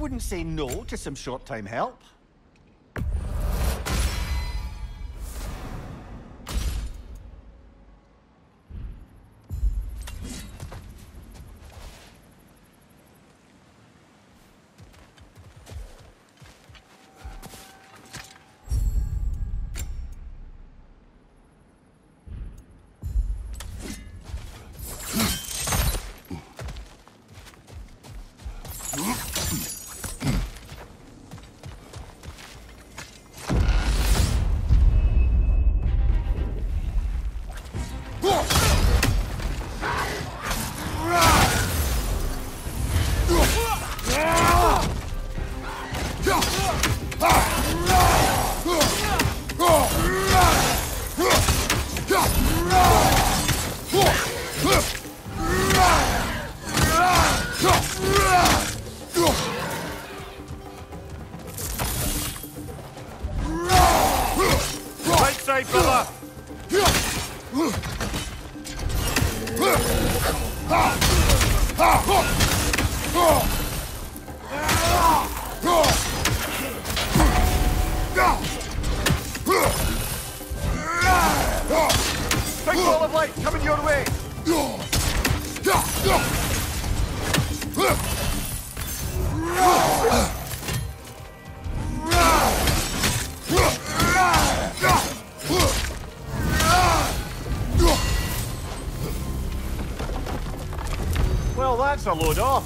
wouldn't say no to some short-time help. That's a load off.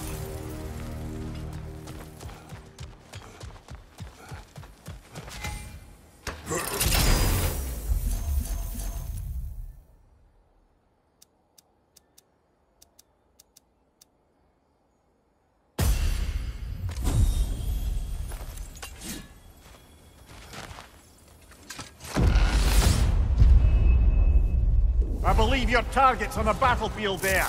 I believe your target's on the battlefield there.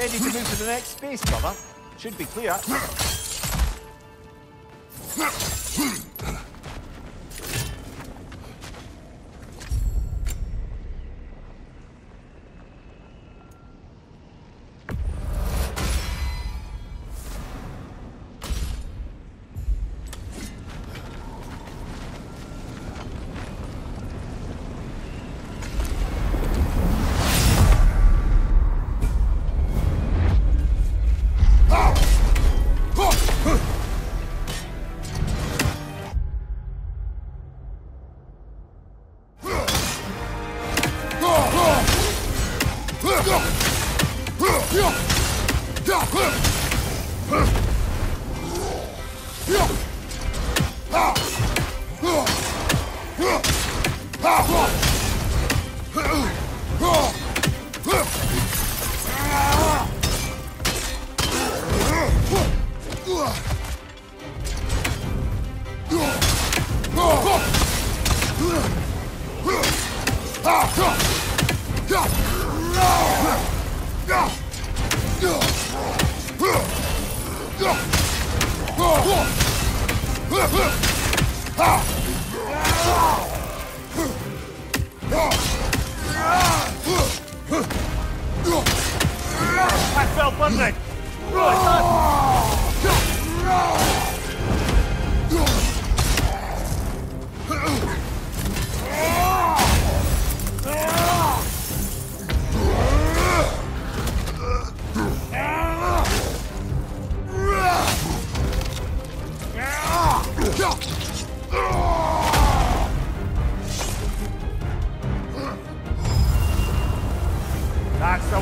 Ready to move to the next space, brother? Should be clear. I fell! Right, That's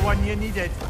one you needed.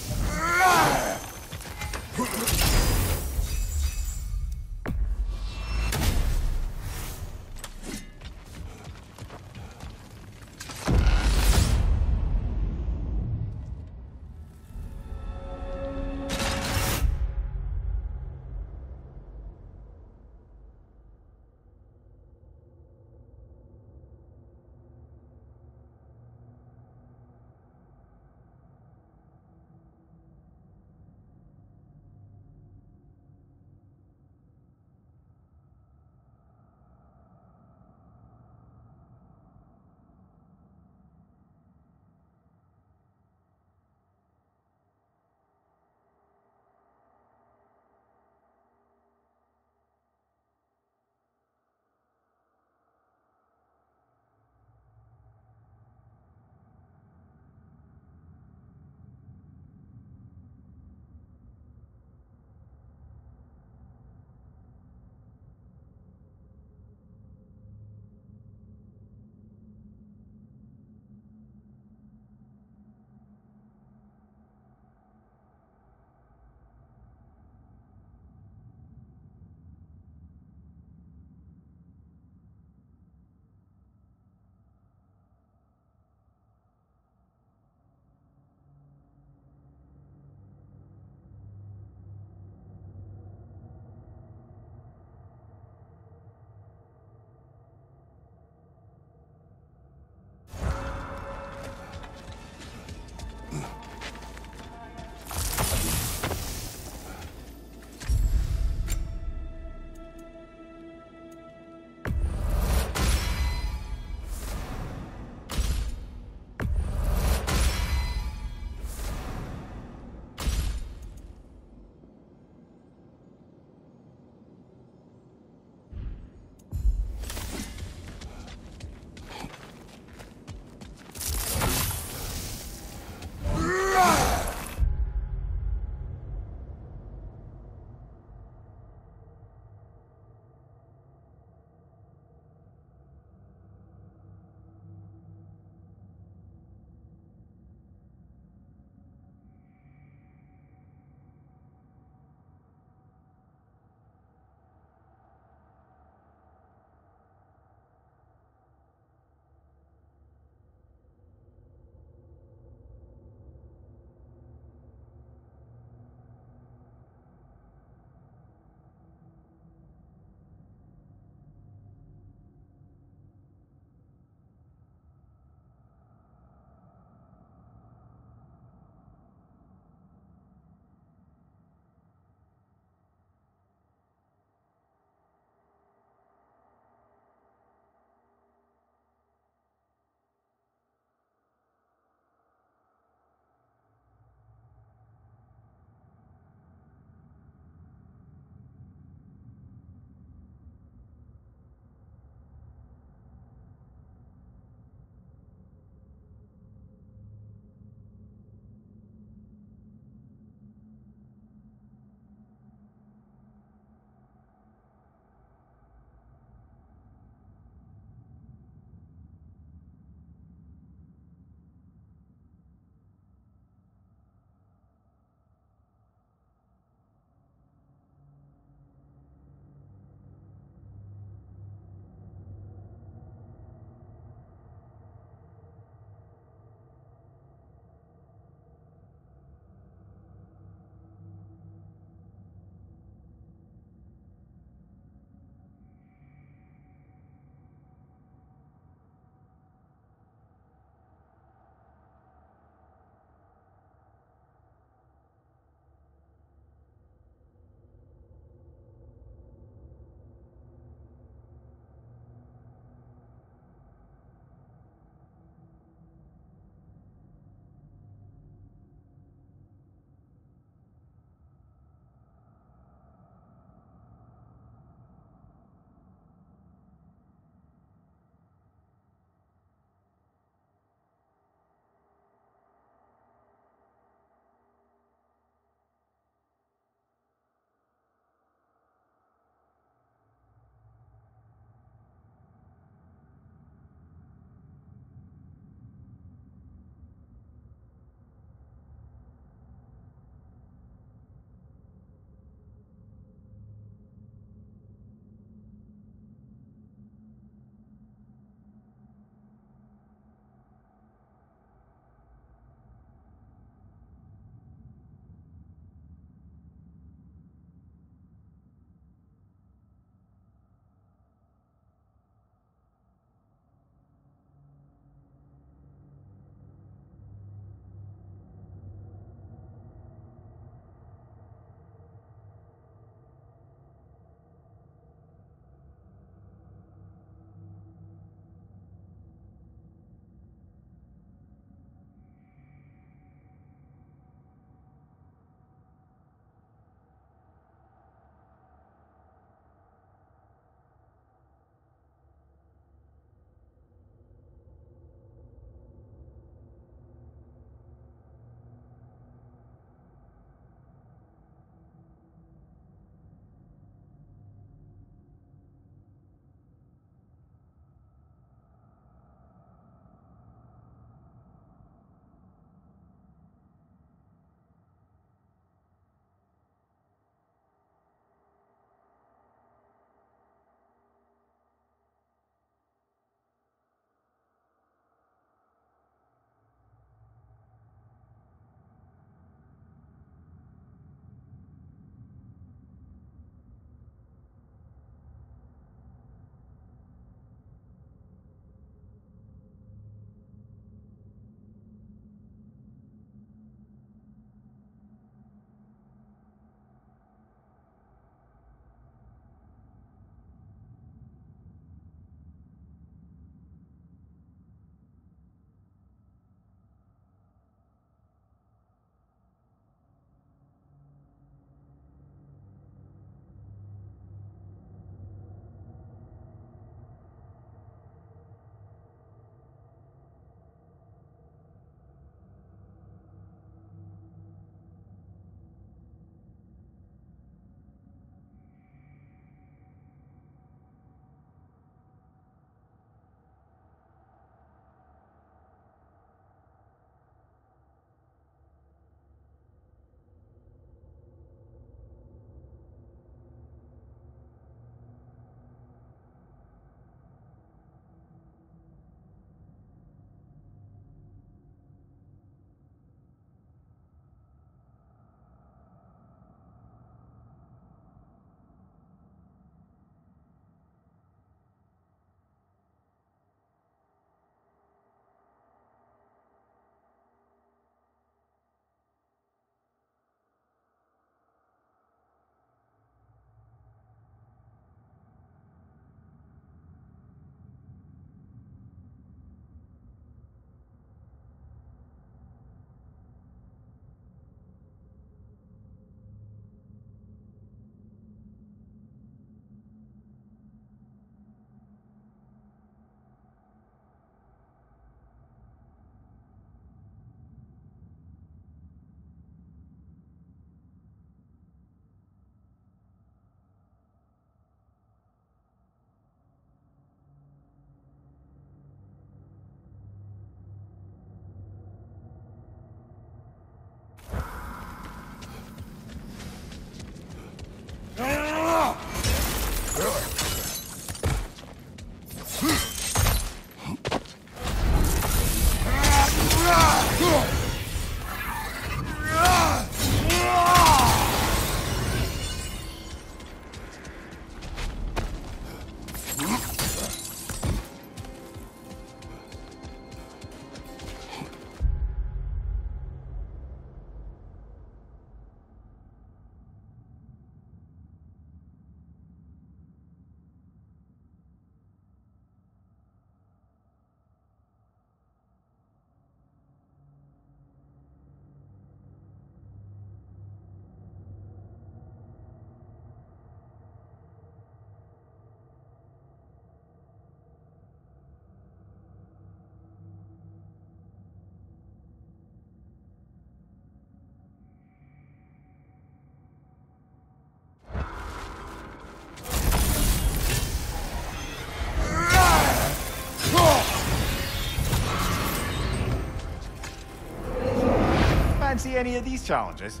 See any of these challenges?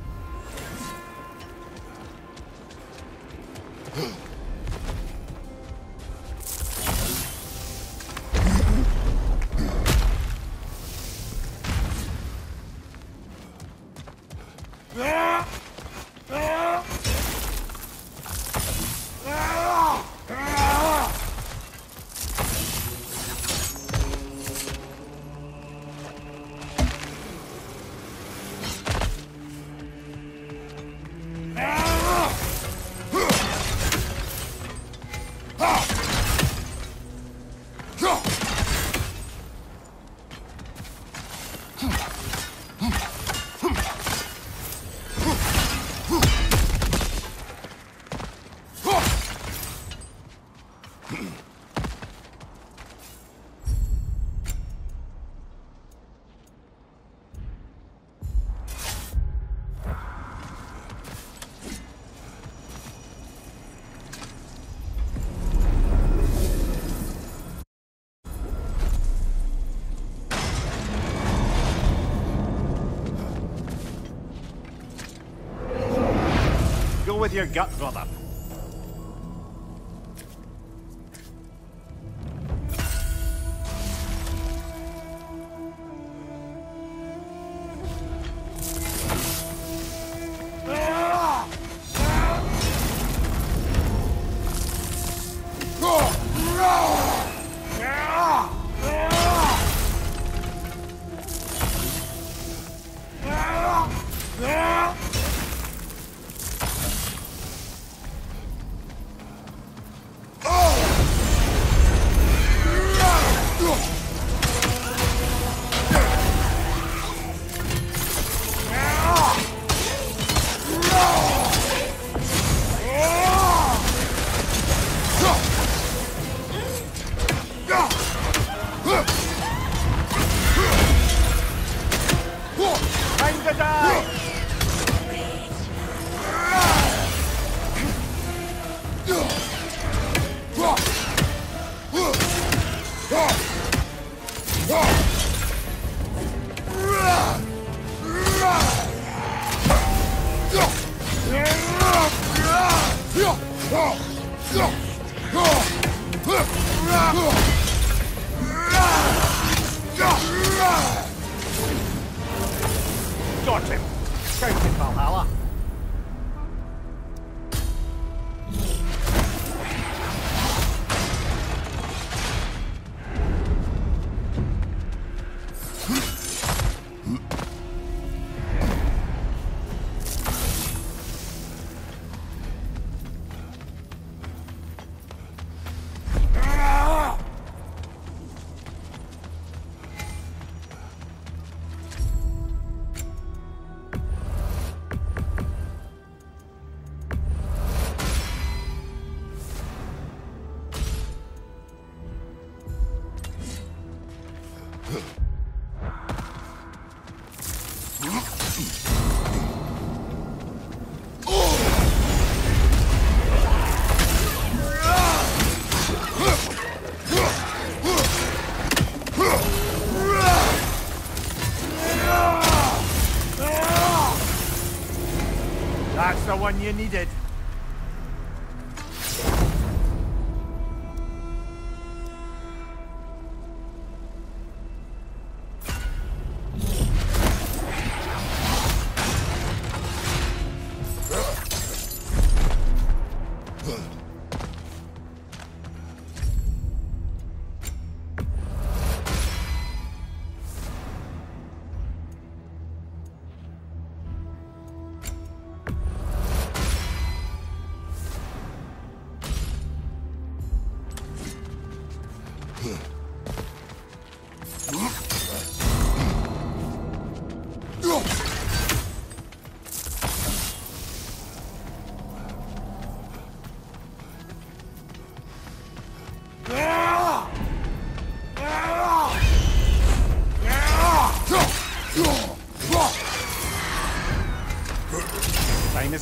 With your gut, brother.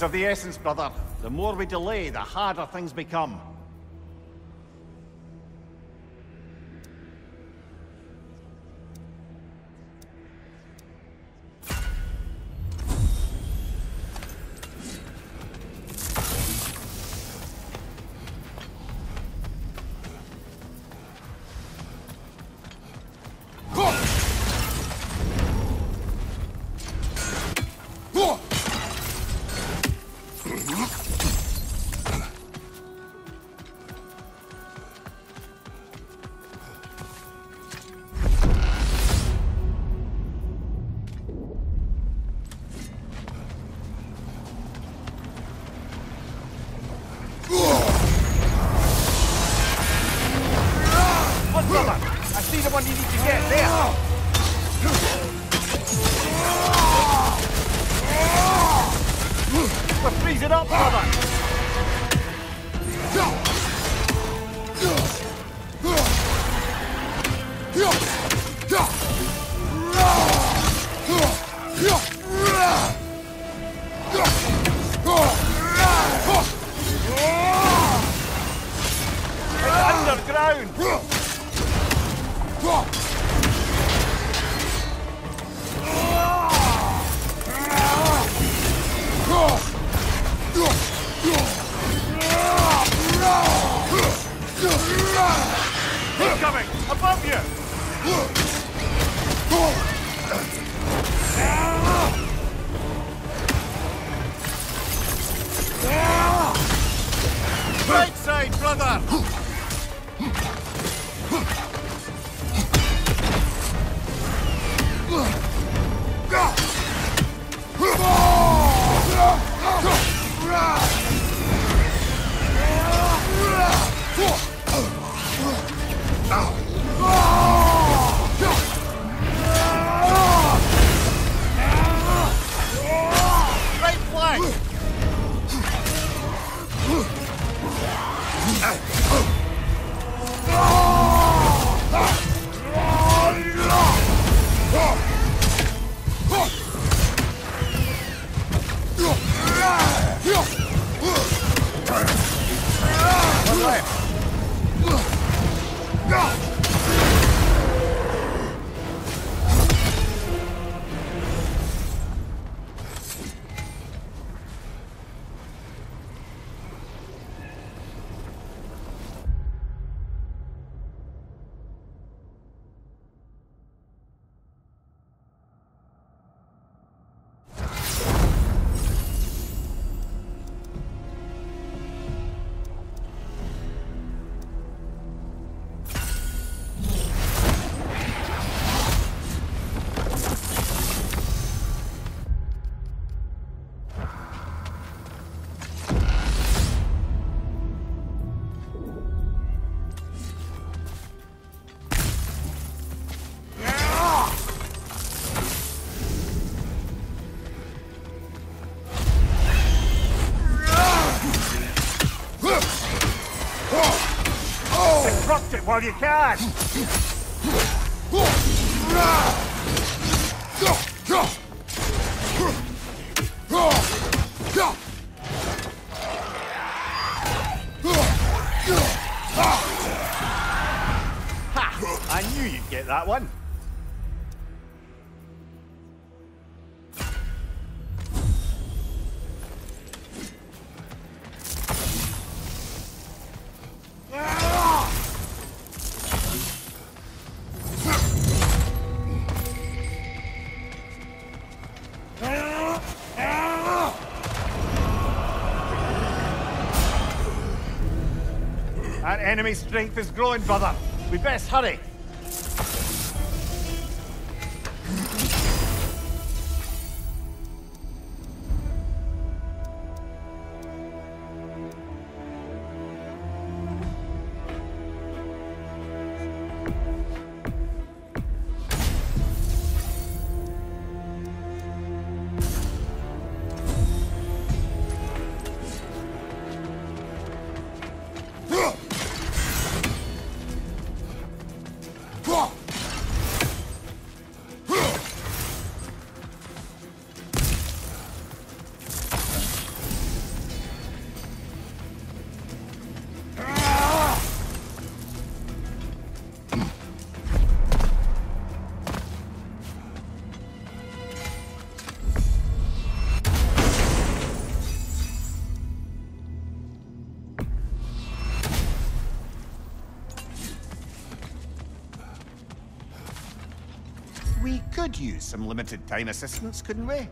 Of the essence, brother. The more we delay, the harder things become. It's Disrupt it while enemy strength is growing, brother. We best hurry. Could use some limited time assistance, couldn't we?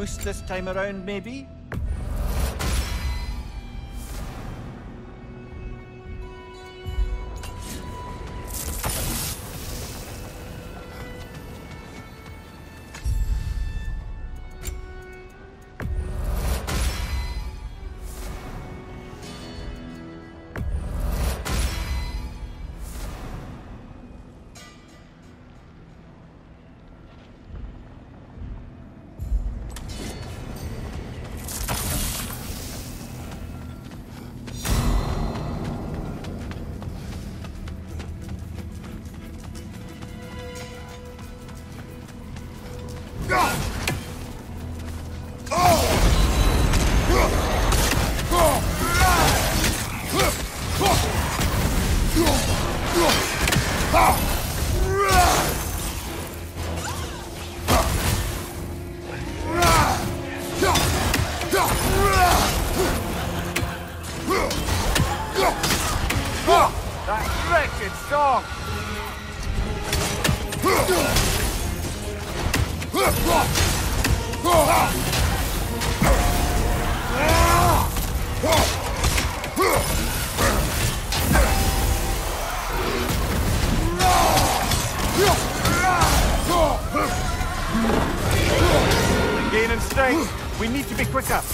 Boost this time around, maybe? Be quicker.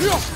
Don't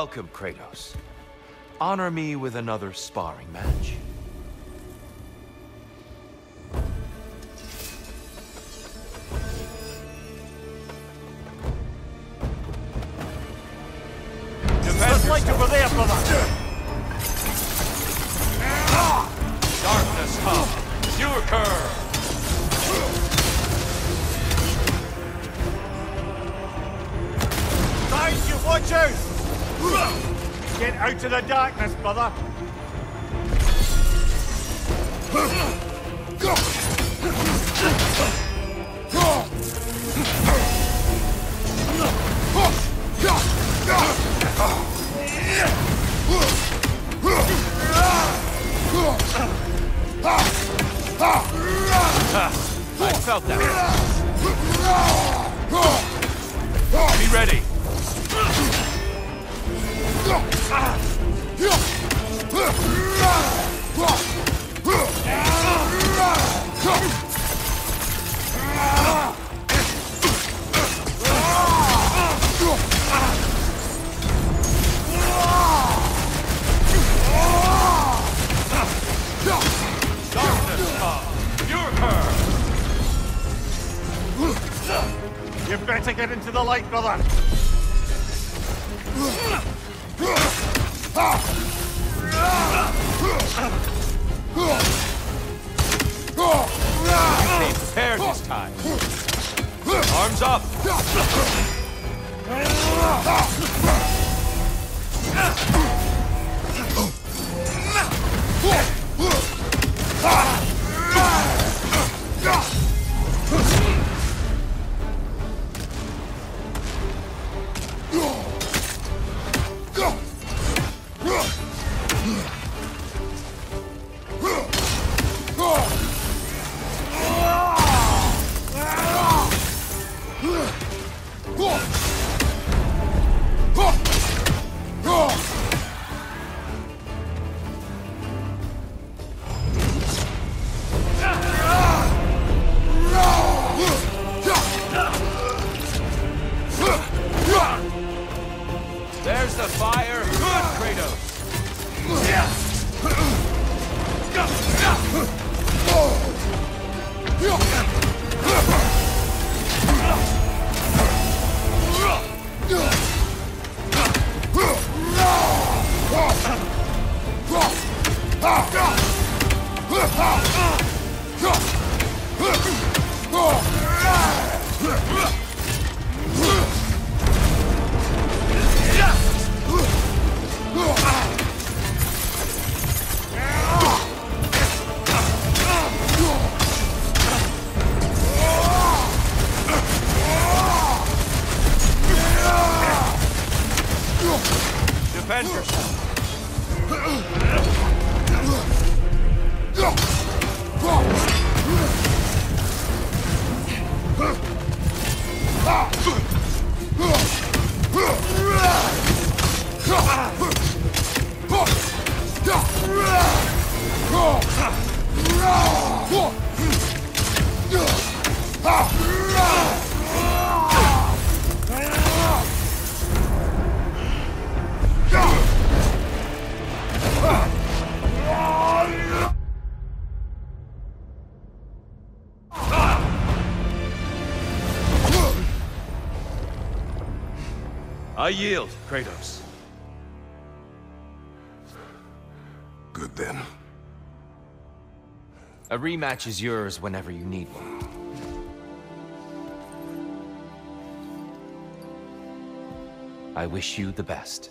Welcome, Kratos. Honor me with another sparring match. I yield, Kratos. Good then. A rematch is yours whenever you need one. I wish you the best.